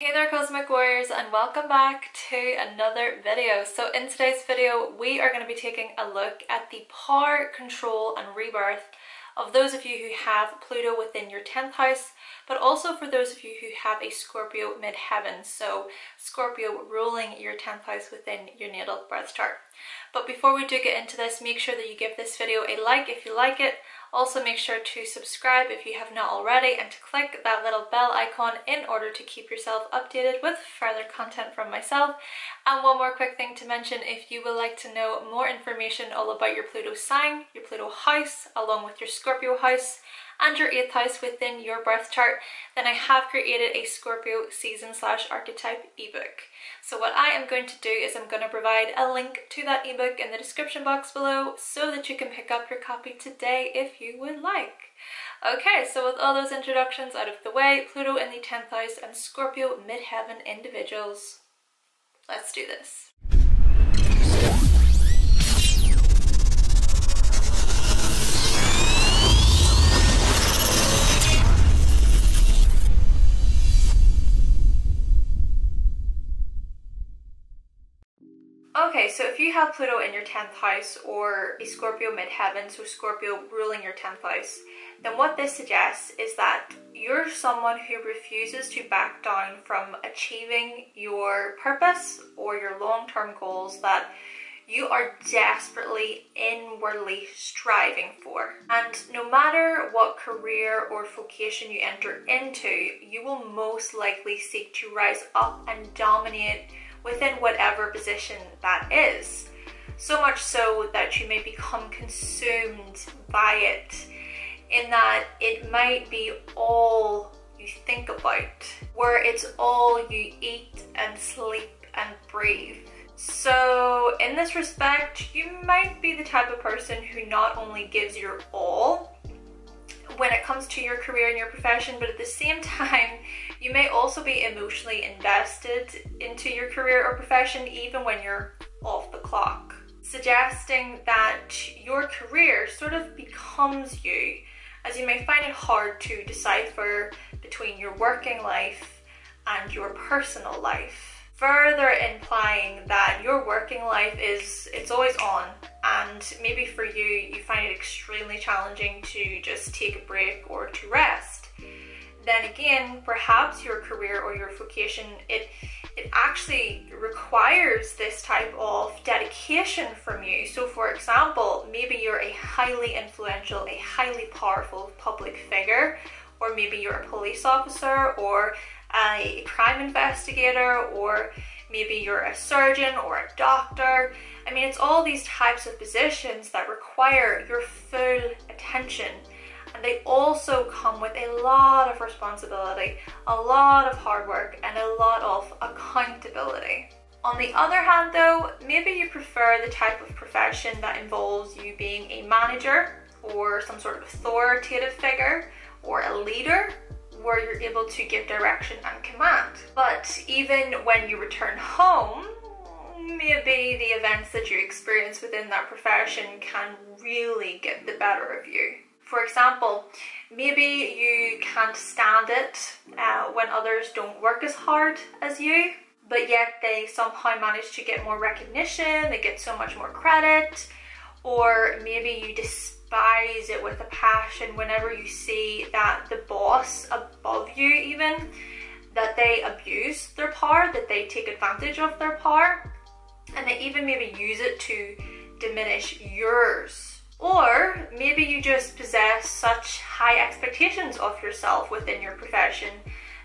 Hey there Cosmic Warriors and welcome back to another video. So in today's video we are going to be taking a look at the power, control and rebirth of those of you who have Pluto within your 10th house, but also for those of you who have a Scorpio midheaven, so Scorpio ruling your 10th house within your natal birth chart. But before we do get into this, make sure that you give this video a like if you like it, also make sure to subscribe if you have not already and to click that little bell icon in order to keep yourself updated with further content from myself. And one more quick thing to mention, if you would like to know more information all about your Pluto sign, your Pluto house, along with your Scorpio house, and your 8th house within your birth chart, then I have created a Scorpio season slash archetype ebook. So what I am going to do is I'm going to provide a link to that ebook in the description box below so that you can pick up your copy today if you would like. Okay, so with all those introductions out of the way, Pluto in the 10th house and Scorpio midheaven individuals, let's do this. You have Pluto in your 10th house or a Scorpio midheaven, so Scorpio ruling your 10th house, then what this suggests is that you're someone who refuses to back down from achieving your purpose or your long-term goals that you are desperately inwardly striving for. And no matter what career or vocation you enter into, you will most likely seek to rise up and dominate within whatever position that is. So much so that you may become consumed by it, in that it might be all you think about, where it's all you eat and sleep and breathe. So, in this respect, you might be the type of person who not only gives your all when it comes to your career and your profession, but at the same time, you may also be emotionally invested into your career or profession even when you're off the clock, suggesting that your career sort of becomes you, as you may find it hard to decipher between your working life and your personal life. Further implying that your working life is it's always on and maybe for you you find it extremely challenging to just take a break or to rest then again, perhaps your career or your vocation, it, it actually requires this type of dedication from you. So for example, maybe you're a highly influential, a highly powerful public figure, or maybe you're a police officer or a crime investigator, or maybe you're a surgeon or a doctor. I mean, it's all these types of positions that require your full attention and they also come with a lot of responsibility, a lot of hard work, and a lot of accountability. On the other hand though, maybe you prefer the type of profession that involves you being a manager or some sort of authoritative figure or a leader where you're able to give direction and command. But even when you return home, maybe the events that you experience within that profession can really get the better of you. For example, maybe you can't stand it uh, when others don't work as hard as you, but yet they somehow manage to get more recognition, they get so much more credit, or maybe you despise it with a passion whenever you see that the boss above you even that they abuse their power, that they take advantage of their power, and they even maybe use it to diminish yours or maybe you just possess such high expectations of yourself within your profession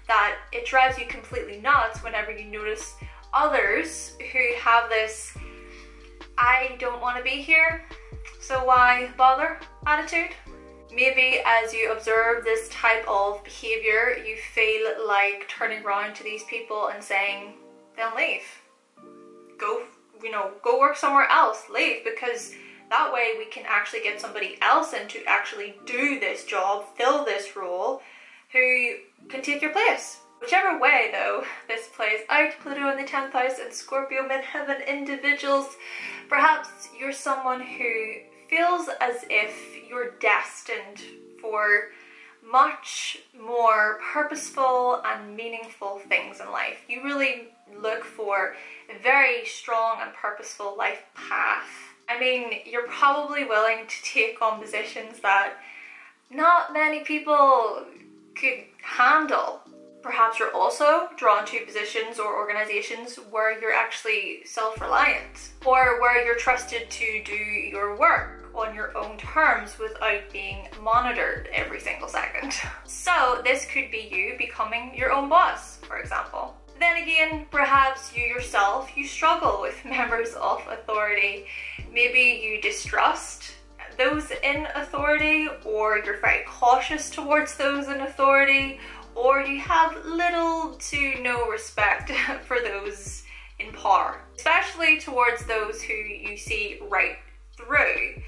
that it drives you completely nuts whenever you notice others who have this I don't want to be here, so why bother attitude. Maybe as you observe this type of behavior, you feel like turning around to these people and saying, then leave. Go, you know, go work somewhere else, leave, because that way we can actually get somebody else in to actually do this job, fill this role, who can take your place. Whichever way though this plays out, Pluto in the 10th house and Scorpio midheaven individuals, perhaps you're someone who feels as if you're destined for much more purposeful and meaningful things in life. You really look for a very strong and purposeful life path. I mean, you're probably willing to take on positions that not many people could handle. Perhaps you're also drawn to positions or organizations where you're actually self reliant or where you're trusted to do your work on your own terms without being monitored every single second. So, this could be you becoming your own boss, for example. Then again, perhaps you yourself, you struggle with members of authority. Maybe you distrust those in authority, or you're very cautious towards those in authority, or you have little to no respect for those in power, especially towards those who you see right through.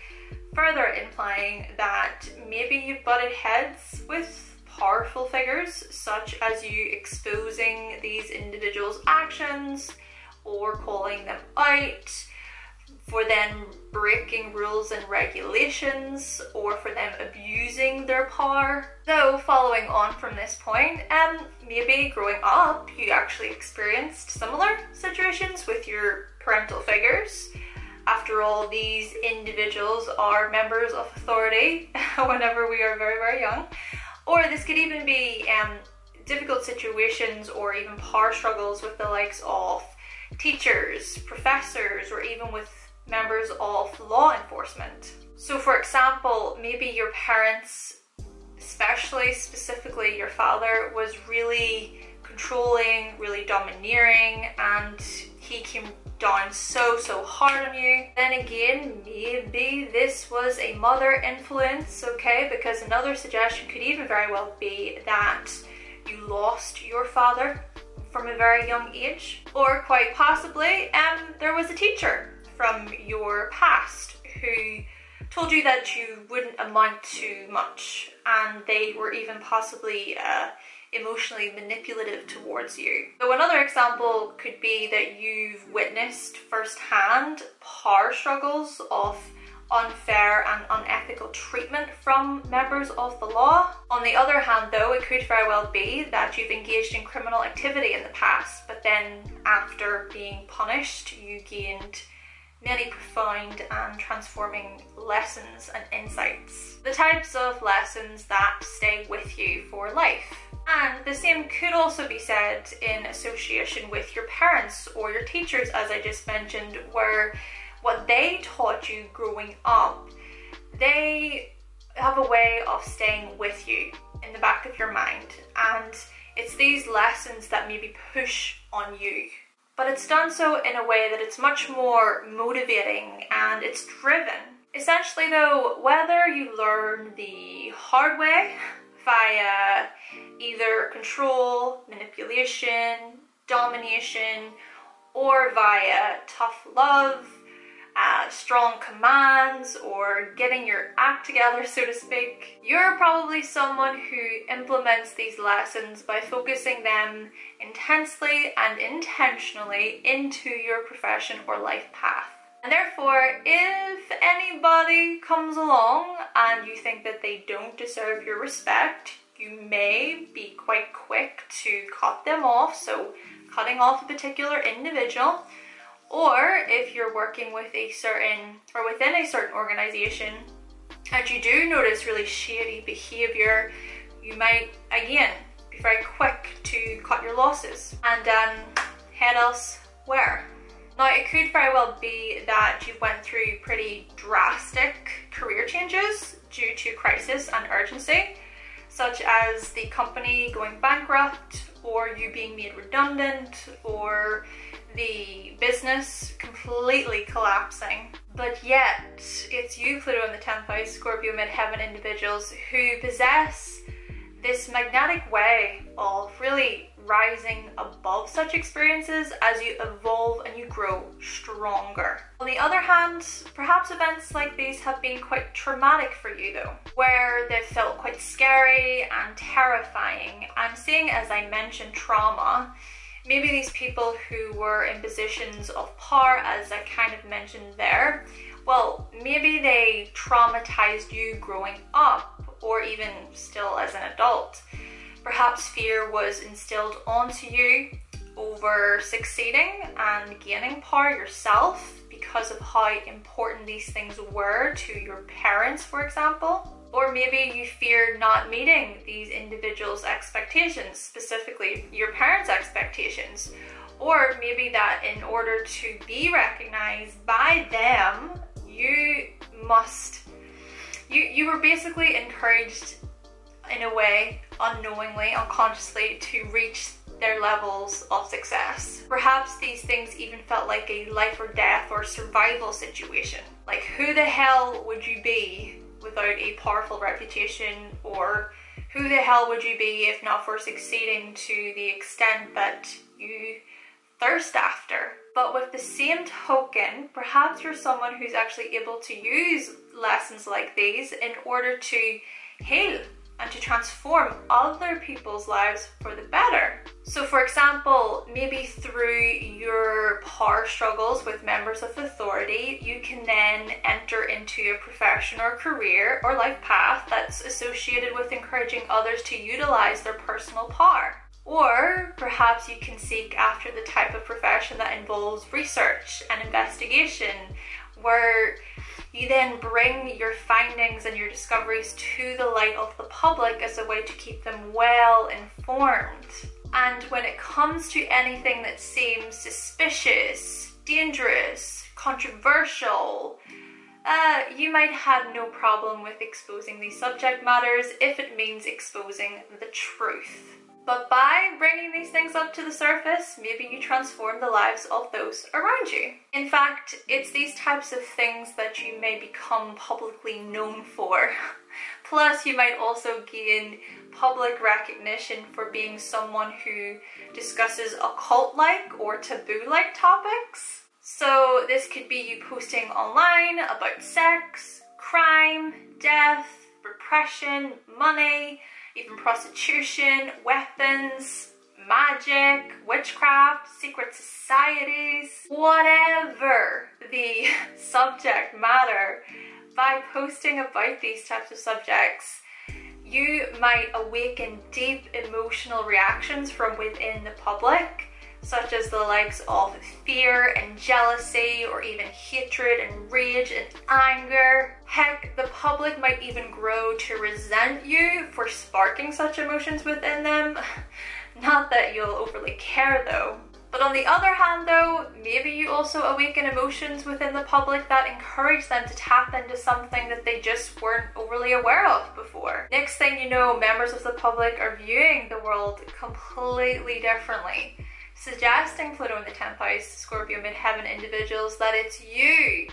Further implying that maybe you've butted heads with powerful figures, such as you exposing these individuals' actions or calling them out for them breaking rules and regulations or for them abusing their power. So following on from this point, um, maybe growing up you actually experienced similar situations with your parental figures. After all, these individuals are members of authority whenever we are very, very young. Or this could even be um, difficult situations or even power struggles with the likes of teachers, professors, or even with members of law enforcement. So, for example, maybe your parents, especially specifically your father, was really controlling, really domineering, and he came so, so hard on you. Then again, maybe this was a mother influence, okay? Because another suggestion could even very well be that you lost your father from a very young age. Or quite possibly, um, there was a teacher from your past who told you that you wouldn't amount to much and they were even possibly uh, emotionally manipulative towards you. So another example could be that you've witnessed firsthand power struggles of unfair and unethical treatment from members of the law. On the other hand, though, it could very well be that you've engaged in criminal activity in the past, but then after being punished, you gained many profound and transforming lessons and insights. The types of lessons that stay with you for life. And the same could also be said in association with your parents or your teachers, as I just mentioned, where what they taught you growing up, they have a way of staying with you in the back of your mind. And it's these lessons that maybe push on you but it's done so in a way that it's much more motivating and it's driven. Essentially, though, whether you learn the hard way via either control, manipulation, domination, or via tough love, uh, strong commands or getting your act together, so to speak. You're probably someone who implements these lessons by focusing them intensely and intentionally into your profession or life path. And therefore, if anybody comes along and you think that they don't deserve your respect, you may be quite quick to cut them off. So, cutting off a particular individual or if you're working with a certain or within a certain organization and you do notice really shady behavior, you might again be very quick to cut your losses and um, head elsewhere. Now it could very well be that you've went through pretty drastic career changes due to crisis and urgency, such as the company going bankrupt or you being made redundant or the business completely collapsing. But yet, it's you, Pluto, in the 10th house, Scorpio midheaven individuals who possess this magnetic way of really rising above such experiences as you evolve and you grow stronger. On the other hand, perhaps events like these have been quite traumatic for you though, where they've felt quite scary and terrifying. And seeing as I mentioned trauma, maybe these people who were in positions of power, as I kind of mentioned there, well, maybe they traumatized you growing up or even still as an adult. Perhaps fear was instilled onto you over succeeding and gaining power yourself because of how important these things were to your parents, for example. Or maybe you feared not meeting these individuals' expectations, specifically your parents' expectations. Or maybe that in order to be recognized by them, you must, you, you were basically encouraged in a way, unknowingly, unconsciously, to reach their levels of success. Perhaps these things even felt like a life or death or survival situation. Like, who the hell would you be without a powerful reputation? Or who the hell would you be if not for succeeding to the extent that you thirst after? But with the same token, perhaps you're someone who's actually able to use lessons like these in order to heal and to transform other people's lives for the better. So, for example, maybe through your power struggles with members of authority, you can then enter into a profession or career or life path that's associated with encouraging others to utilize their personal power. Or perhaps you can seek after the type of profession that involves research and investigation, where you then bring your findings and your discoveries to the light of the public as a way to keep them well informed. And when it comes to anything that seems suspicious, dangerous, controversial, uh, you might have no problem with exposing these subject matters if it means exposing the truth. But by bringing these things up to the surface, maybe you transform the lives of those around you. In fact, it's these types of things that you may become publicly known for. Plus, you might also gain public recognition for being someone who discusses occult like or taboo like topics. So, this could be you posting online about sex, crime, death, repression, money even prostitution, weapons, magic, witchcraft, secret societies, whatever the subject matter, by posting about these types of subjects, you might awaken deep emotional reactions from within the public such as the likes of fear and jealousy, or even hatred and rage and anger. Heck, the public might even grow to resent you for sparking such emotions within them. Not that you'll overly care though. But on the other hand, though, maybe you also awaken emotions within the public that encourage them to tap into something that they just weren't overly aware of before. Next thing you know, members of the public are viewing the world completely differently suggesting Pluto in the 10th house, Scorpio midheaven individuals, that it's you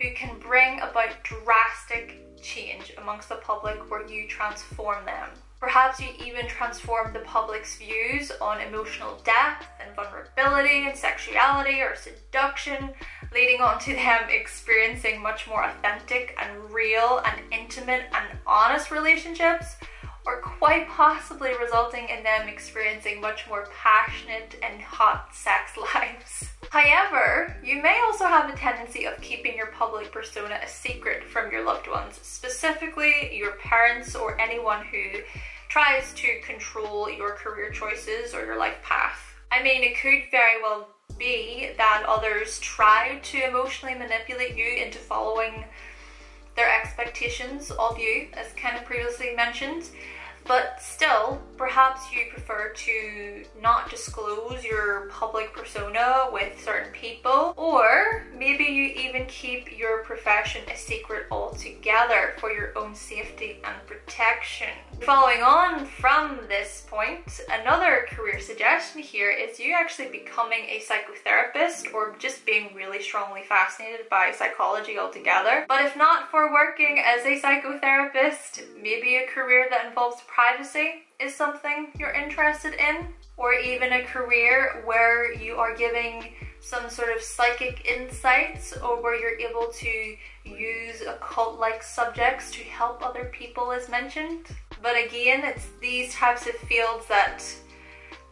who can bring about drastic change amongst the public where you transform them. Perhaps you even transform the public's views on emotional depth and vulnerability and sexuality or seduction, leading on to them experiencing much more authentic and real and intimate and honest relationships or quite possibly resulting in them experiencing much more passionate and hot sex lives. However, you may also have a tendency of keeping your public persona a secret from your loved ones, specifically your parents or anyone who tries to control your career choices or your life path. I mean, it could very well be that others try to emotionally manipulate you into following their expectations of you, as kind of previously mentioned. But still, perhaps you prefer to not disclose your public persona with certain people, or maybe you even keep your profession a secret altogether for your own safety and protection. Following on from this point, another career suggestion here is you actually becoming a psychotherapist or just being really strongly fascinated by psychology altogether. But if not for working as a psychotherapist, maybe a career that involves privacy is something you're interested in, or even a career where you are giving some sort of psychic insights or where you're able to use occult like subjects to help other people, as mentioned. But again, it's these types of fields that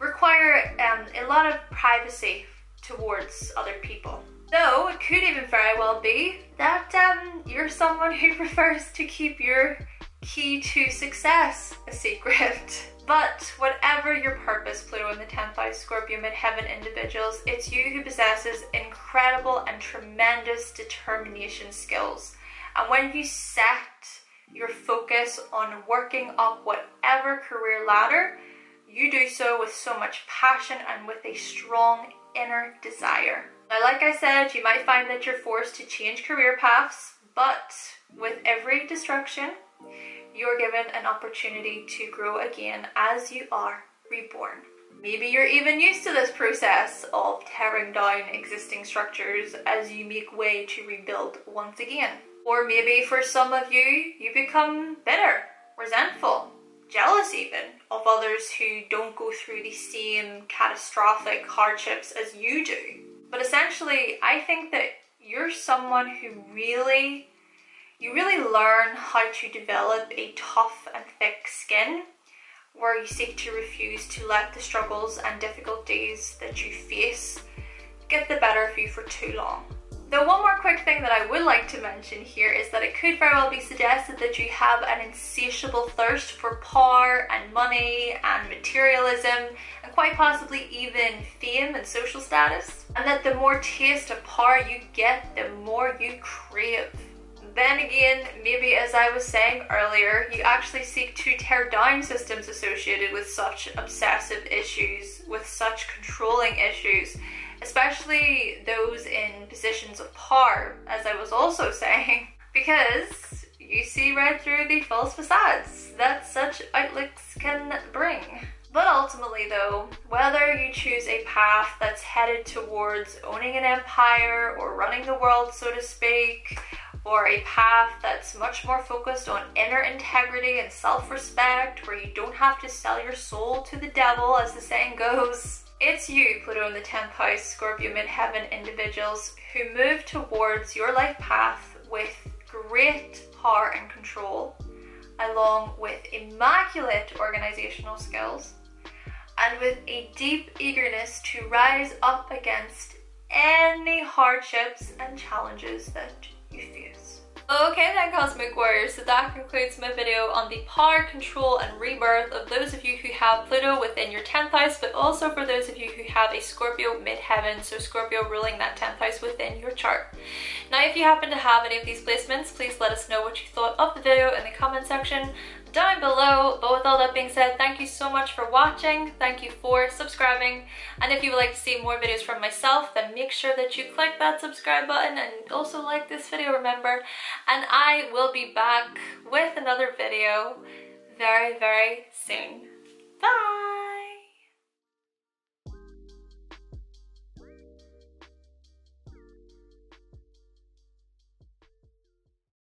require um, a lot of privacy towards other people. Though it could even very well be that um, you're someone who prefers to keep your key to success a secret. But whatever your purpose, Pluto in the 10th house, Scorpio midheaven individuals, it's you who possesses incredible and tremendous determination skills. And when you set your focus on working up whatever career ladder, you do so with so much passion and with a strong inner desire. Now, like I said, you might find that you're forced to change career paths, but with every destruction, you're given an opportunity to grow again as you are reborn. Maybe you're even used to this process of tearing down existing structures as you make way to rebuild once again. Or maybe for some of you, you become bitter, resentful, jealous even of others who don't go through the same catastrophic hardships as you do. But essentially, I think that you're someone who really you really learn how to develop a tough and thick skin where you seek to refuse to let the struggles and difficulties that you face get the better of you for too long. Though one more quick thing that I would like to mention here is that it could very well be suggested that you have an insatiable thirst for power and money and materialism and quite possibly even fame and social status. And that the more taste of power you get, the more you crave. Then again, maybe as I was saying earlier, you actually seek to tear down systems associated with such obsessive issues, with such controlling issues, especially those in positions of power, as I was also saying, because you see right through the false facades that such outlooks can bring. But ultimately, though, whether you choose a path that's headed towards owning an empire or running the world, so to speak, or a path that's much more focused on inner integrity and self respect, where you don't have to sell your soul to the devil, as the saying goes. It's you, Pluto in the 10th house, Scorpio midheaven individuals, who move towards your life path with great power and control, along with immaculate organizational skills, and with a deep eagerness to rise up against any hardships and challenges that you face. Okay then Cosmic Warriors, so that concludes my video on the power, control and rebirth of those of you who have Pluto within your 10th house, but also for those of you who have a Scorpio midheaven, so Scorpio ruling that 10th house within your chart. Now if you happen to have any of these placements, please let us know what you thought of the video in the comment section down below. But with all that being said, thank you so much for watching. Thank you for subscribing. And if you would like to see more videos from myself, then make sure that you click that subscribe button and also like this video, remember. And I will be back with another video very, very soon. Bye!